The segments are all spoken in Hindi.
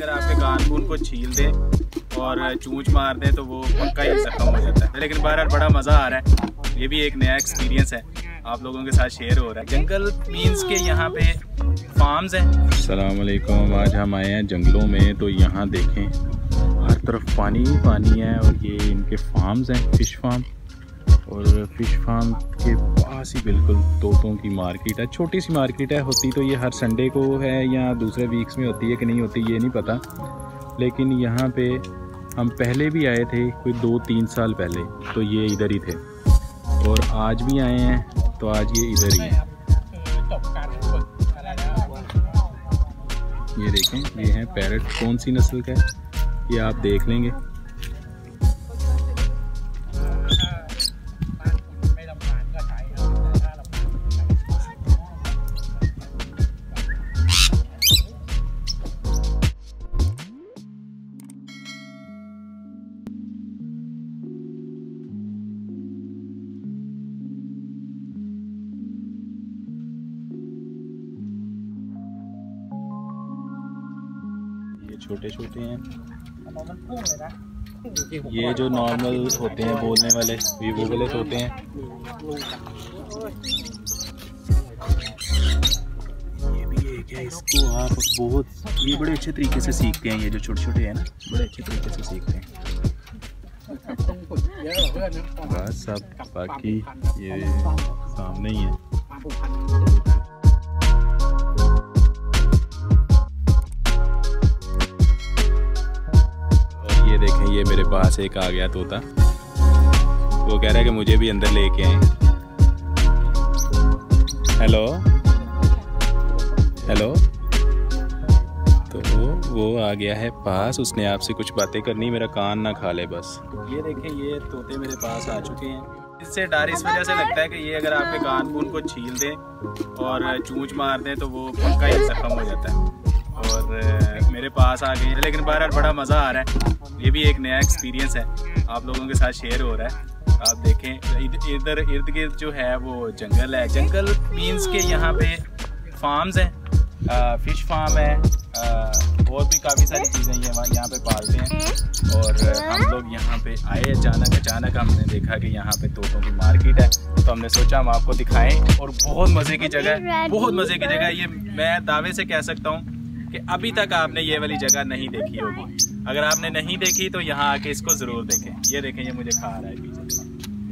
अगर आपके कान खून को छील दे और चूच मार दे तो वो पक्का ही जख्म हो जाता है। लेकिन बहरहाल बड़ा मज़ा आ रहा है। ये भी एक नया एक्सपीरियंस है। आप लोगों के साथ शेयर हो रहा है। जंगल मीन्स के यहाँ पे फार्म्स हैं। सलामकुम आज हम आए हैं जंगलों में तो यहाँ देखें, हर तरफ़ पानी ही पानी है और ये इनके फार्म्स हैं फ़िश फार्म और फ़िश फार्म के पास ही बिल्कुल तोतों की मार्केट है। छोटी सी मार्केट है, होती तो ये हर संडे को है या दूसरे वीक्स में होती है कि नहीं होती, ये नहीं पता। लेकिन यहाँ पे हम पहले भी आए थे कोई दो तीन साल पहले तो ये इधर ही थे। और आज भी आए हैं तो आज ये इधर ही हैं। ये देखें, ये हैं पैरट। कौन सी नस्ल का है, ये आप देख लेंगे। छोटे छोटे हैं ये जो नॉर्मल होते हैं बोलने वाले ये वो गलत होते हैं। ये भी एक है इसको आप बहुत ये बड़े अच्छे तरीके से सीखते हैं ये जो छोटे छोटे हैं ना बड़े अच्छे तरीके से सीखते हैं। बस सब बाकी ये सामने ही है। ये मेरे पास एक आ गया तोता। वो कह रहा है कि मुझे भी अंदर लेके आए। हेलो? हेलो? तो वो आ गया है पास। उसने आपसे कुछ बातें करनी, मेरा कान ना खा ले बस। ये देखें, ये तोते मेरे पास आ चुके हैं। इससे डर, इस वजह से लगता है कि ये अगर आपके कान को छील दें और चूच मार दें तो वो पक्का ही जख्म हो जाता है। और मेरे पास आ गए लेकिन बहरहाल बड़ा मज़ा आ रहा है। ये भी एक नया एक्सपीरियंस है। आप लोगों के साथ शेयर हो रहा है। आप देखें इधर इर्द गिर्द जो है वो जंगल है। जंगल मीन्स के यहाँ पे फार्म्स हैं फ़िश फार्म है आ, और भी काफ़ी सारी चीज़ें ये यहाँ पे पालते हैं। और हम लोग यहाँ पे आए अचानक अचानक हमने देखा कि यहाँ पे तोतों की मार्केट है। तो हमने सोचा हम आपको दिखाएँ। और बहुत मज़े की जगह है बहुत मज़े की जगह है। ये मैं दावे से कह सकता हूँ कि अभी तक आपने ये वाली जगह नहीं देखी होगी। अगर आपने नहीं देखी तो यहाँ आके इसको ज़रूर देखें। ये देखें, ये मुझे खा रहा है पीछे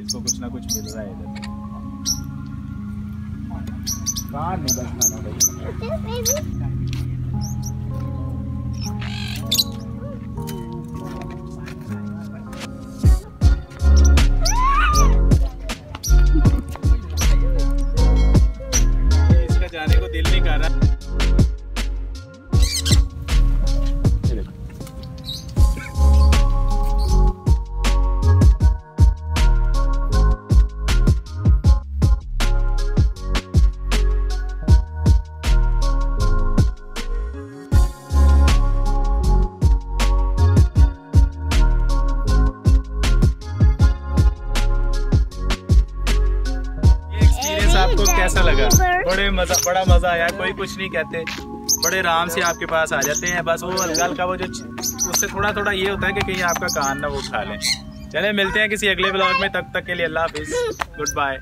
इसको कुछ ना कुछ मिल रहा है इधर। नहीं बस खाना भाई कैसा लगा? बड़े मज़ा बड़ा मज़ा आया कोई कुछ नहीं कहते। बड़े आराम से आपके पास आ जाते हैं बस वो हल्का हल्का वो जो उससे थोड़ा थोड़ा ये होता है कि कहीं आपका कान ना वो उठा ले। चले मिलते हैं किसी अगले ब्लॉग में तब तक, तक के लिए अल्लाह हाफिज़। Good bye